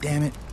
Damn it.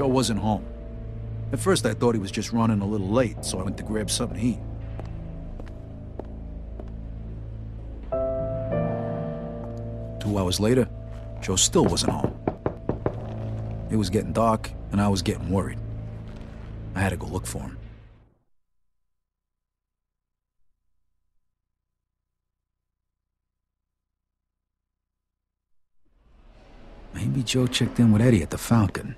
Joe wasn't home. At first, I thought he was just running a little late, so I went to grab something to eat. Two hours later, Joe still wasn't home. It was getting dark, and I was getting worried. I had to go look for him. Maybe Joe checked in with Eddie at the Falcon.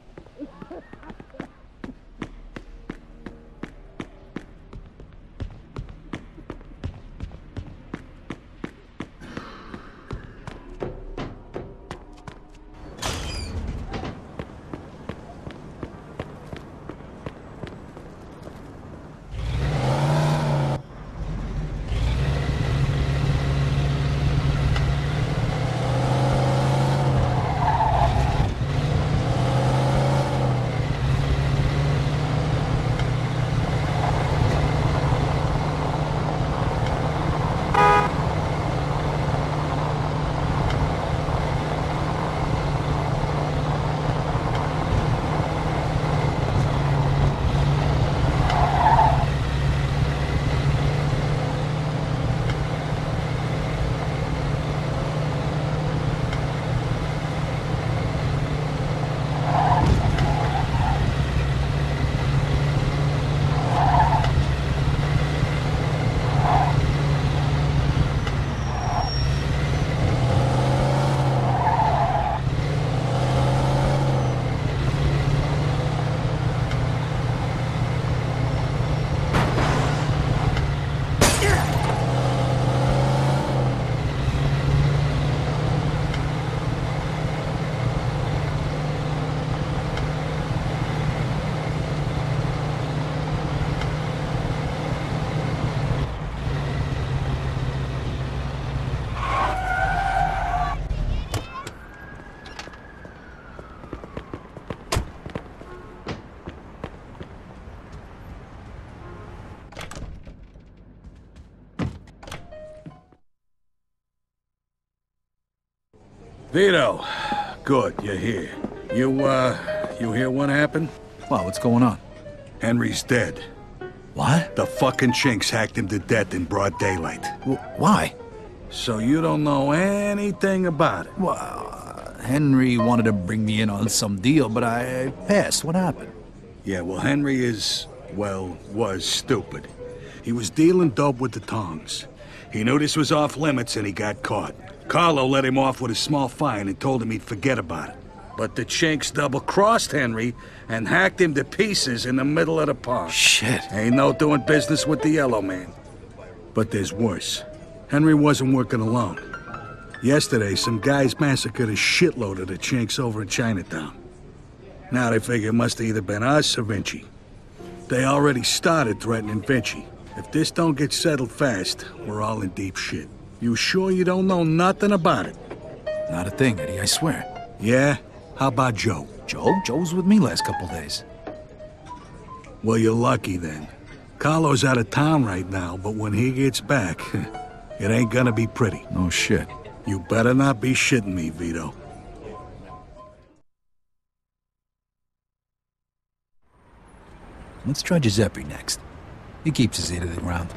Vito, good, you're here. You, uh, you hear what happened? Well, what's going on? Henry's dead. What? The fucking chinks hacked him to death in broad daylight. W- why? So you don't know anything about it? Well, Henry wanted to bring me in on some deal, but I passed. What happened? Yeah, well, Henry is, well, was stupid. He was dealing dope with the tongs. He knew this was off limits and he got caught. Carlo let him off with a small fine and told him he'd forget about it. But the chinks double-crossed Henry and hacked him to pieces in the middle of the park. Shit. Ain't no doing business with the Yellow Man. But there's worse. Henry wasn't working alone. Yesterday, some guys massacred a shitload of the chinks over in Chinatown. Now they figure it must have either been us or Vinci. They already started threatening Vinci. If this don't get settled fast, we're all in deep shit. You sure you don't know nothing about it? Not a thing, Eddie, I swear. Yeah? How about Joe? Joe? Joe was with me last couple days. Well, you're lucky then. Carlo's out of town right now, but when he gets back, it ain't gonna be pretty. No shit. You better not be shitting me, Vito. Let's try Giuseppe next. He keeps his ear to the ground.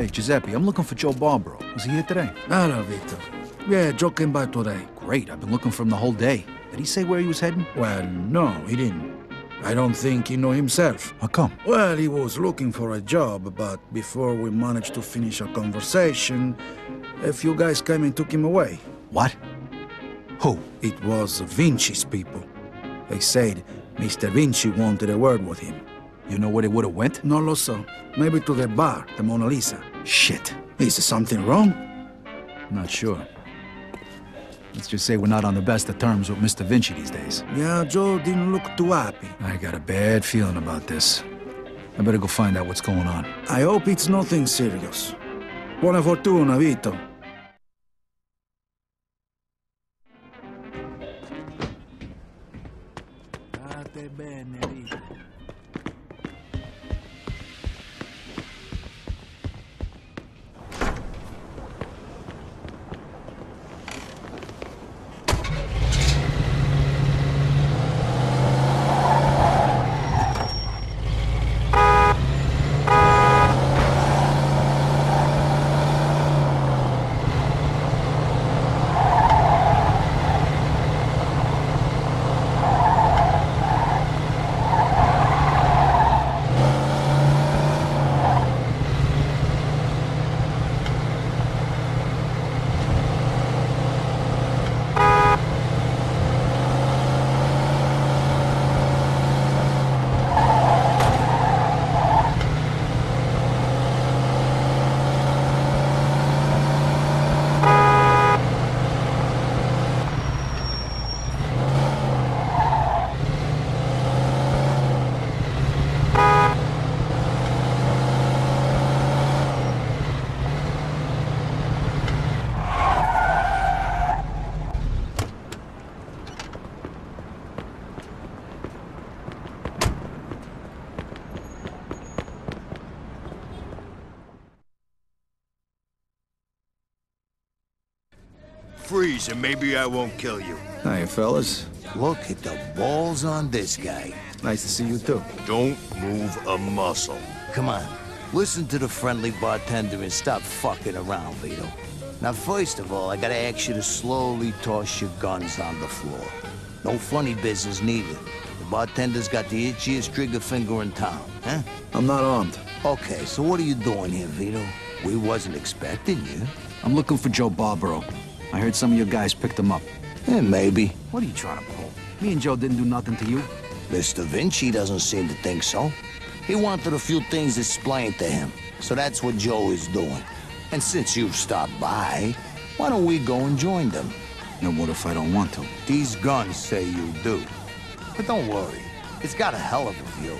Hey, Giuseppe, I'm looking for Joe Barbaro. Was he here today? Ah, Hello, Vito. Yeah, Joe came by today. Great, I've been looking for him the whole day. Did he say where he was heading? Well, no, he didn't. I don't think he knew himself. How come? Well, he was looking for a job, but before we managed to finish our conversation, a few guys came and took him away. What? Who? It was Vinci's people. They said Mr. Vinci wanted a word with him. You know where they would have went? No lo so. Maybe to the bar, the Mona Lisa. Shit. Is there something wrong? Not sure. Let's just say we're not on the best of terms with Mr. Vinci these days. Yeah, Joe didn't look too happy. I got a bad feeling about this. I better go find out what's going on. I hope it's nothing serious. Buona fortuna, Vito. Freeze, and maybe I won't kill you. Hiya, fellas. Look at the balls on this guy. Nice to see you, too. Don't move a muscle. Come on, listen to the friendly bartender and stop fucking around, Vito. Now, first of all, I gotta ask you to slowly toss your guns on the floor. No funny business neither. The bartender's got the itchiest trigger finger in town, huh? I'm not armed. Okay, so what are you doing here, Vito? We wasn't expecting you. I'm looking for Joe Barbaro. I heard some of your guys picked them up. Yeah, maybe. What are you trying to pull? Me and Joe didn't do nothing to you. Mr. Vinci doesn't seem to think so. He wanted a few things explained to him, so that's what Joe is doing. And since you've stopped by, why don't we go and join them? And what if I don't want to? These guns say you do. But don't worry, it's got a hell of a view.